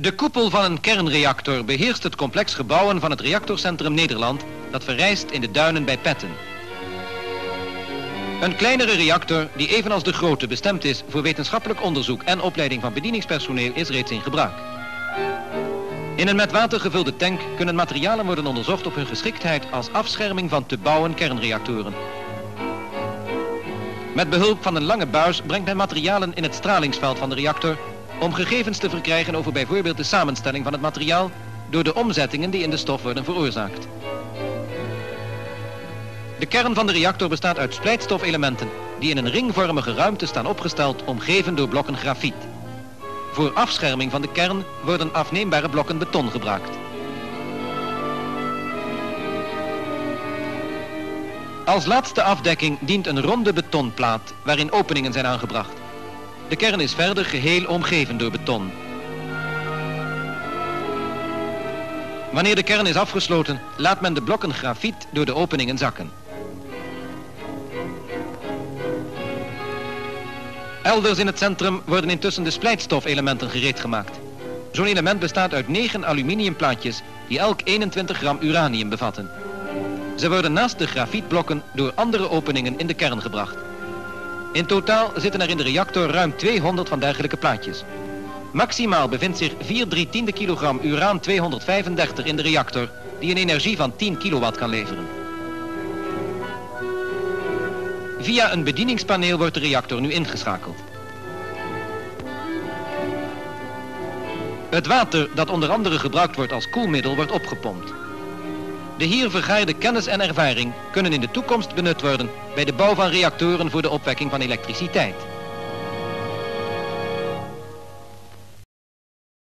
De koepel van een kernreactor beheerst het complex gebouwen van het reactorcentrum Nederland dat verrijst in de duinen bij Petten. Een kleinere reactor die evenals de grote bestemd is voor wetenschappelijk onderzoek en opleiding van bedieningspersoneel is reeds in gebruik. In een met water gevulde tank kunnen materialen worden onderzocht op hun geschiktheid als afscherming van te bouwen kernreactoren. Met behulp van een lange buis brengt men materialen in het stralingsveld van de reactor om gegevens te verkrijgen over bijvoorbeeld de samenstelling van het materiaal door de omzettingen die in de stof worden veroorzaakt. De kern van de reactor bestaat uit splijtstofelementen die in een ringvormige ruimte staan opgesteld omgeven door blokken grafiet. Voor afscherming van de kern worden afneembare blokken beton gebruikt. Als laatste afdekking dient een ronde betonplaat waarin openingen zijn aangebracht. De kern is verder geheel omgeven door beton. Wanneer de kern is afgesloten, laat men de blokken grafiet door de openingen zakken. Elders in het centrum worden intussen de splijtstofelementen gereed gemaakt. Zo'n element bestaat uit 9 aluminiumplaatjes die elk 21 gram uranium bevatten. Ze worden naast de grafietblokken door andere openingen in de kern gebracht. In totaal zitten er in de reactor ruim 200 van dergelijke plaatjes. Maximaal bevindt zich 4 3 tiende kilogram uraan 235 in de reactor die een energie van 10 kilowatt kan leveren. Via een bedieningspaneel wordt de reactor nu ingeschakeld. Het water dat onder andere gebruikt wordt als koelmiddel wordt opgepompt. De hier vergaarde kennis en ervaring kunnen in de toekomst benut worden bij de bouw van reactoren voor de opwekking van elektriciteit.